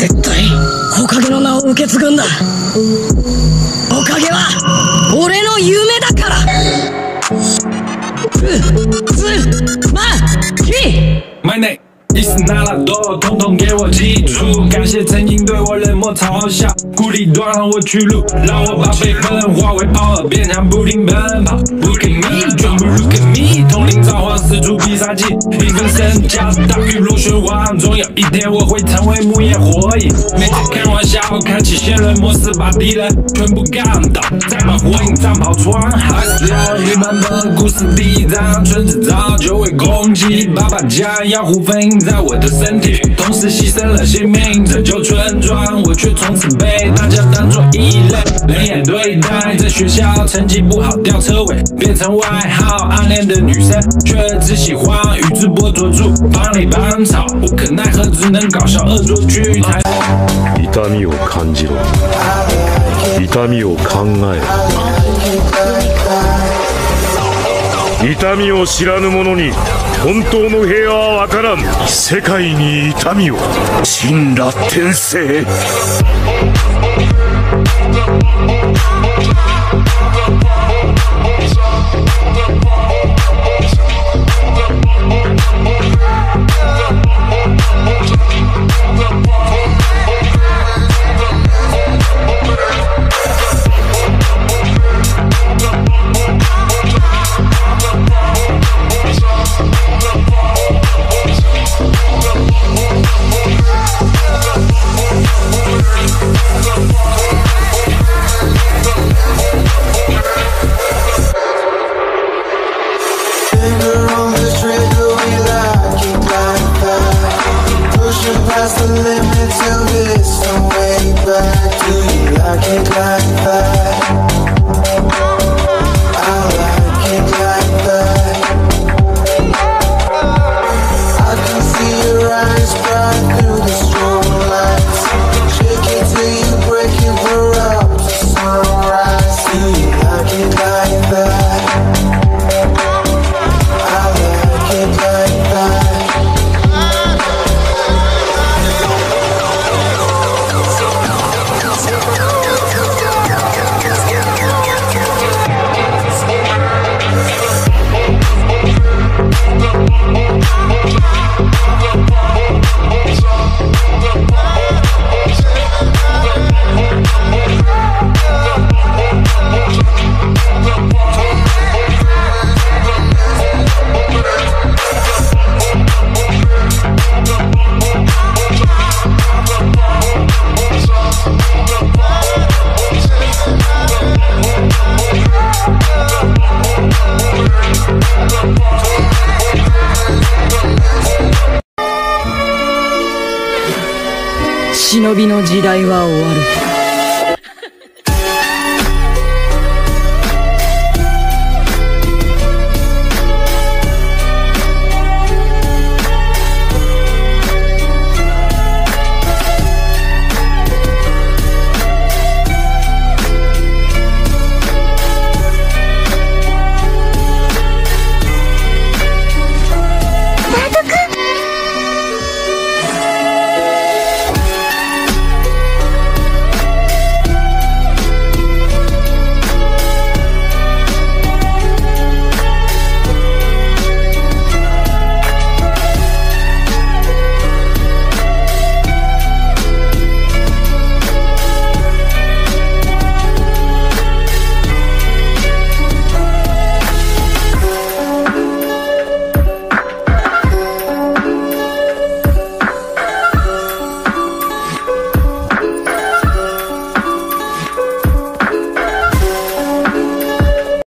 絶対木陰の名を受け継ぐんだおかげは俺の夢だからつつまき My name 意思拿了多，统统给我记住。感谢曾经对我冷漠嘲笑，鼓励断了我去路，让我把悲愤化为傲尔，变强不停奔跑。Look at me，全部 Look at me，统领造化，杀技，一分身加大雨落雪王，总有一天我会成为木叶火影。每次开玩笑，开启仙人模式，把敌人全部干倒，再把火影战袍穿好。日漫本故事第一章，春子早就会攻击，爸爸将妖狐封印在我的身体，同时牺牲了性命拯救村庄，我却从此被大家当作异类，冷眼。学校成绩不好掉车尾，变成外号暗恋的女生，却只喜欢宇智波佐助帮里帮草，无可奈何只能搞笑恶作剧。痛みを感じろ。痛みを考えろ。痛みを知らぬ者に本当の平和は分からん。世界に痛みを神羅転生 the limits of this, no way back. Do you like it like that? 忍びの時代は終わる。